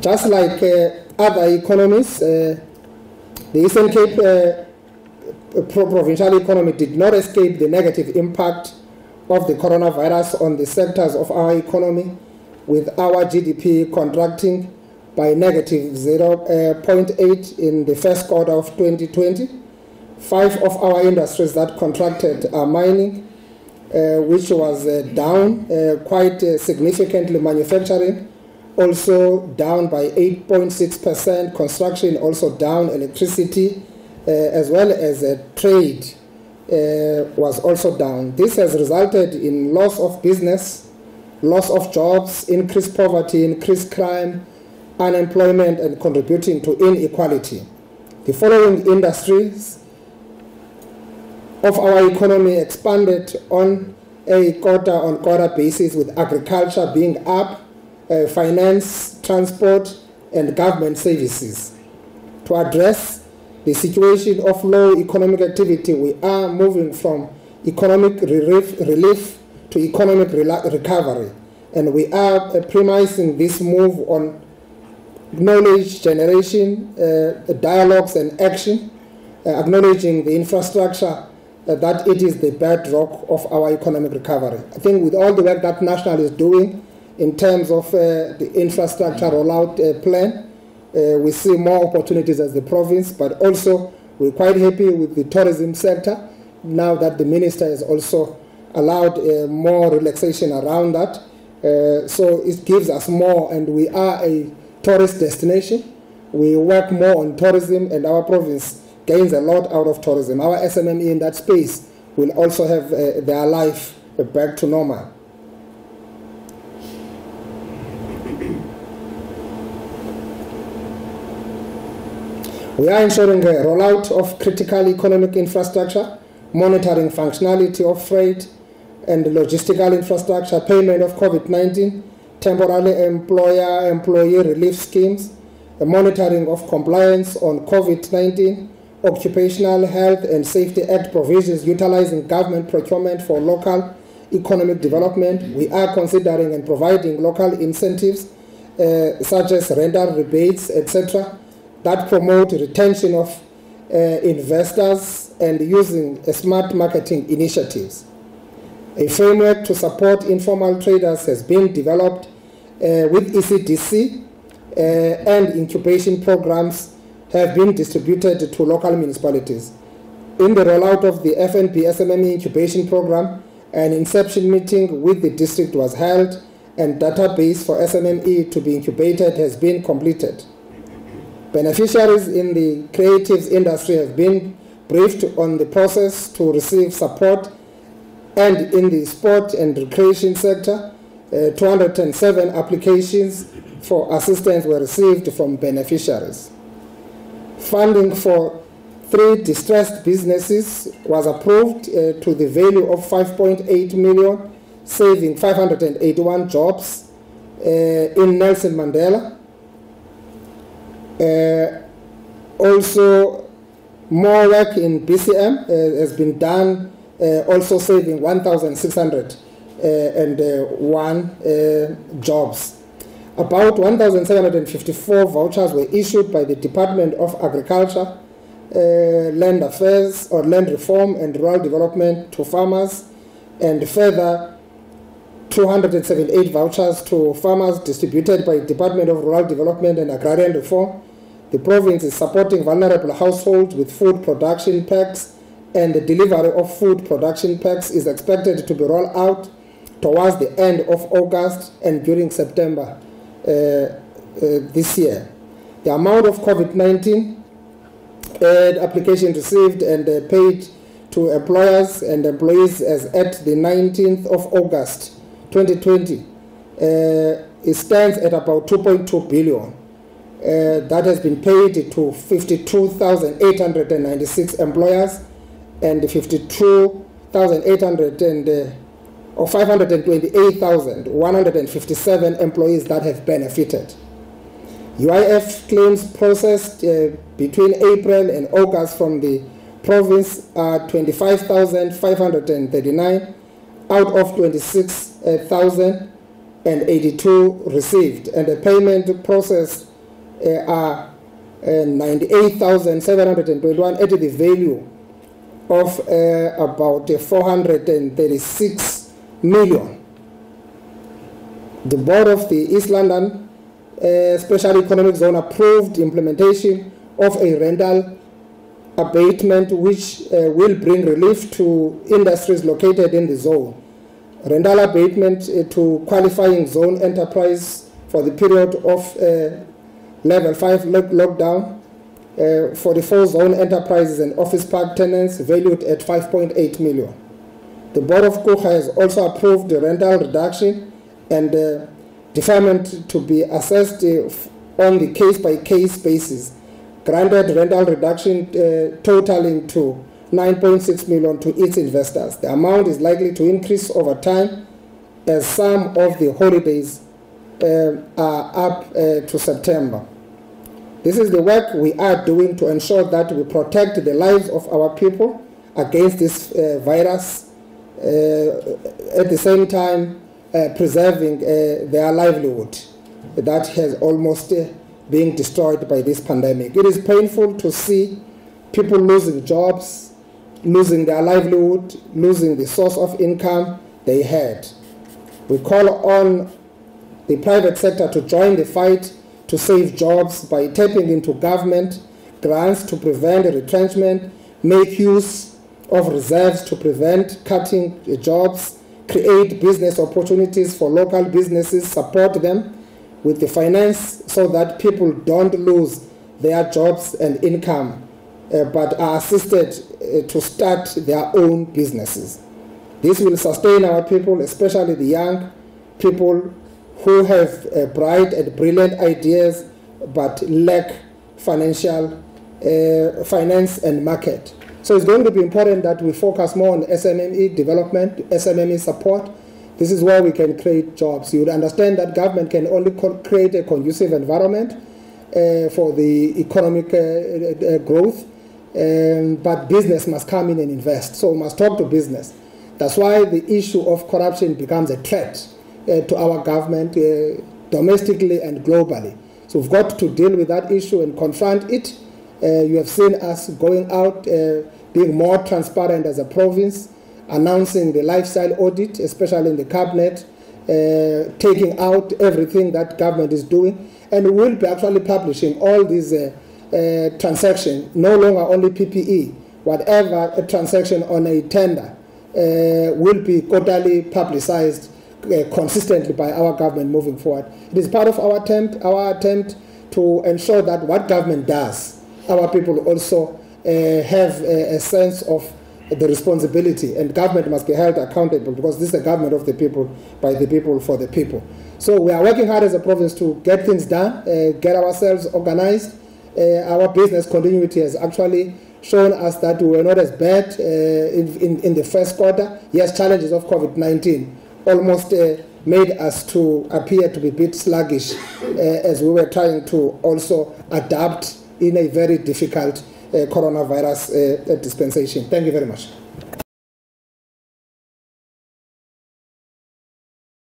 Just like uh, other economies, uh, the Eastern Cape uh, provincial economy did not escape the negative impact of the coronavirus on the sectors of our economy, with our GDP contracting by negative 0.8 in the first quarter of 2020. Five of our industries that contracted are mining, uh, which was uh, down uh, quite uh, significantly, manufacturing also down by 8.6%, construction also down, electricity, uh, as well as trade was also down. This has resulted in loss of business, loss of jobs, increased poverty, increased crime, unemployment, and contributing to inequality. The following industries of our economy expanded on a quarter on quarter basis, with agriculture being up, uh, finance, transport, and government services. To address the situation of low economic activity, we are moving from economic relief, relief to economic recovery, and we are uh, premising this move on knowledge generation, uh, dialogues, and action, uh, acknowledging the infrastructure uh, that it is the bedrock of our economic recovery. I think with all the work that National is doing in terms of uh, the infrastructure rollout uh, plan, uh, we see more opportunities as the province, but also we're quite happy with the tourism sector now that the minister has also allowed uh, more relaxation around that. Uh, so it gives us more, and we are a tourist destination. We work more on tourism, and our province gains a lot out of tourism. Our SMME in that space will also have uh, their life back to normal. We are ensuring a rollout of critical economic infrastructure, monitoring functionality of freight and logistical infrastructure, payment of COVID 19, temporary employer employee relief schemes, the monitoring of compliance on COVID 19, Occupational Health and Safety Act provisions utilizing government procurement for local economic development. We are considering and providing local incentives uh, such as rental rebates, etc., that promote retention of uh, investors and using smart marketing initiatives. A framework to support informal traders has been developed uh, with ECDC uh, and incubation programs have been distributed to local municipalities. In the rollout of the FNB SMME incubation program, an inception meeting with the district was held and database for SMME to be incubated has been completed. Beneficiaries in the creatives industry have been briefed on the process to receive support and in the sport and recreation sector, uh, 207 applications for assistance were received from beneficiaries funding for three distressed businesses was approved uh, to the value of 5.8 million, saving 581 jobs uh, in Nelson Mandela. Uh, also, more work in BCM uh, has been done, uh, also saving 1,601 uh, jobs. About 1,754 vouchers were issued by the Department of Agriculture, uh, Land Affairs, or Land Reform and Rural Development to farmers, and further 278 vouchers to farmers distributed by Department of Rural Development and Agrarian Reform. The province is supporting vulnerable households with food production packs, and the delivery of food production packs is expected to be rolled out towards the end of August and during September. Uh, uh, this year. The amount of COVID 19 aid application received and uh, paid to employers and employees as at the 19th of August 2020, uh, it stands at about 2.2 billion. Uh, that has been paid to 52,896 employers and 52,800 uh, or 528,157 employees that have benefited. UIF claims processed uh, between April and August from the province are 25,539 out of 26 1,082 received and the payment processed uh, are uh, 98,721 at the value of uh, about 436 million. The board of the East London Special Economic Zone approved implementation of a rental abatement which uh, will bring relief to industries located in the zone. Rental abatement uh, to qualifying zone enterprise for the period of uh, level 5 lockdown uh, for the four zone enterprises and office park tenants valued at 5.8 million. The Board of Coega has also approved the rental reduction and uh, deferment to be assessed uh, on the case by case basis. Granted rental reduction uh, totaling to 9.6 million to its investors. The amount is likely to increase over time as some of the holidays uh, are up uh, to September. This is the work we are doing to ensure that we protect the lives of our people against this uh, virus, uh, at the same time uh, preserving uh, their livelihood that has almost been destroyed by this pandemic. It is painful to see people losing jobs, losing their livelihood, losing the source of income they had. We call on the private sector to join the fight to save jobs by tapping into government grants to prevent retrenchment, make use of reserves to prevent cutting jobs, create business opportunities for local businesses, support them with the finance so that people don't lose their jobs and income, but are assisted uh, to start their own businesses. This will sustain our people, especially the young people who have uh, bright and brilliant ideas but lack financial uh, finance and market. So it's going to be important that we focus more on SMME development, SMME support. This is where we can create jobs. You would understand that government can only create a conducive environment uh, for the economic uh, uh, growth, um, but business must come in and invest. So we must talk to business. That's why the issue of corruption becomes a threat uh, to our government uh, domestically and globally. So we've got to deal with that issue and confront it uh, you have seen us going out, uh, being more transparent as a province, announcing the lifestyle audit, especially in the cabinet, uh, taking out everything that government is doing, and we will be actually publishing all these uh, uh, no longer only PPE, whatever a transaction on a tender uh, will be quarterly publicized consistently by our government moving forward. It is part of our attempt, our attempt to ensure that what government does our people also uh, have a, a, sense of the responsibility, and government must be held accountable because this is a government of the people, by the people, for the people. So we are working hard as a province to get things done, uh, get ourselves organized. Uh, our business continuity has actually shown us that we were not as bad uh, in, in, in, the first quarter. Yes, challenges of COVID 19 almost uh, made us to appear to be a bit sluggish uh, as we were trying to also adapt in a very difficult uh, coronavirus uh, dispensation. Thank you very much.